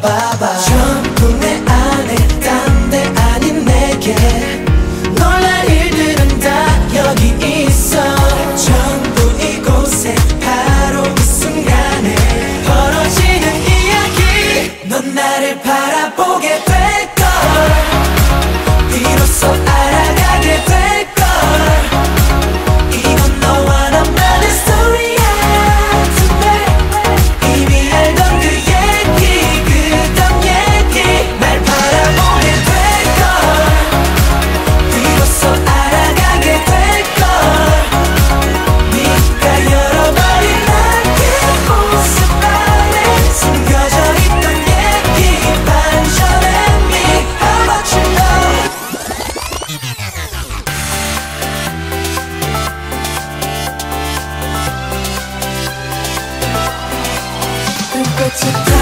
봐봐. 전부 내 안에 딴 데 아닌 내게. 놀랄 일들은 다 여기 있어. 전부 이곳에 바로 이 순간에 벌어지는 이야기. 넌 나를 바라 집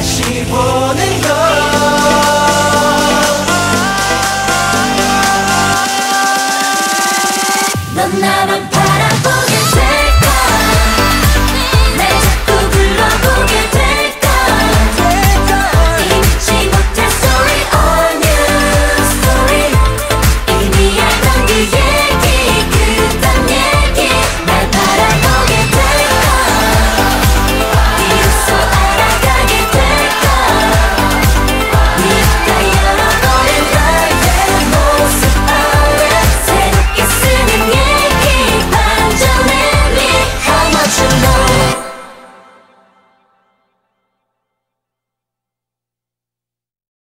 다시 보는 것 넌 나만